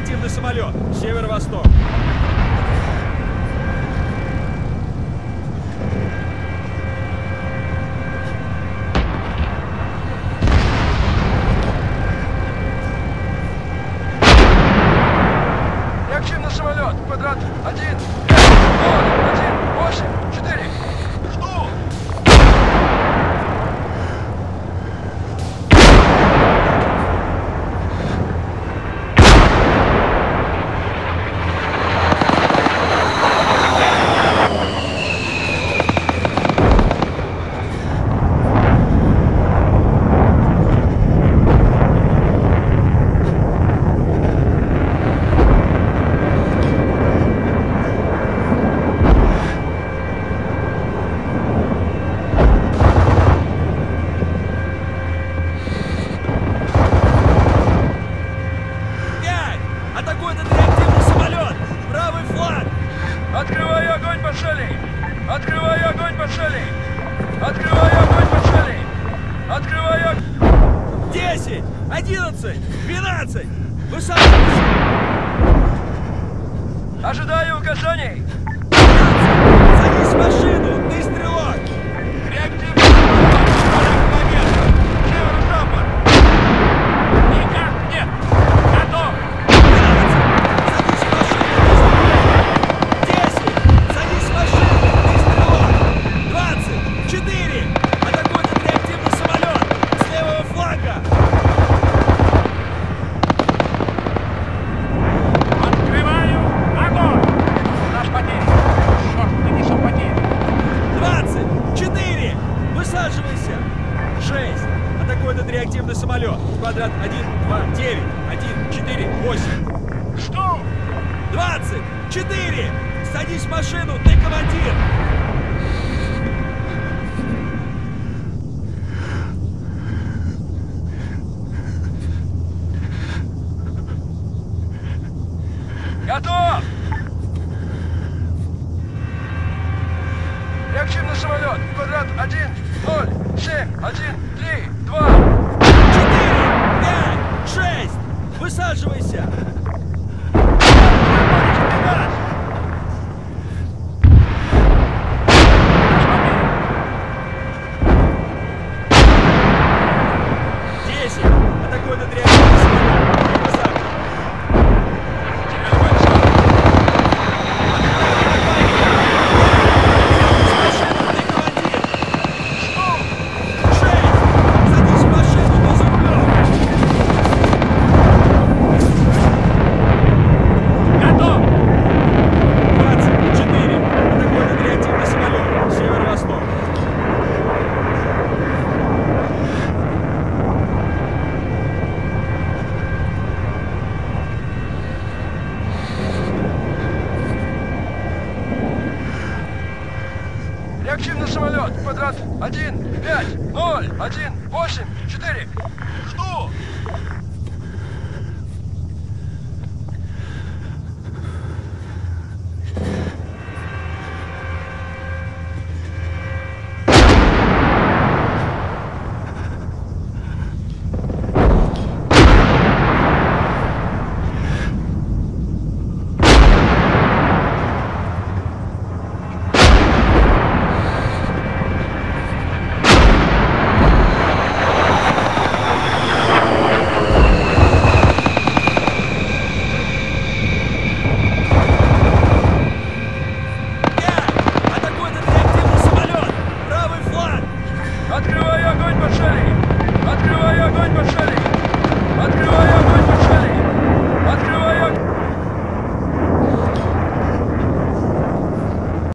Реактивный самолет. Северо-восток. Высаживайся! Шесть! Атакует этот реактивный самолет. Квадрат 1, 2, 9, 1, 4, 8. Что? 20, 4! Садись в машину, ты командир! Готов! Реактивный самолет! Квадрат 1, ноль, семь, один, три, два, четыре, пять, шесть. Высаживайся. Реактивный самолет. Квадрат 1, 5, 0, 1, 8, 4. Жду!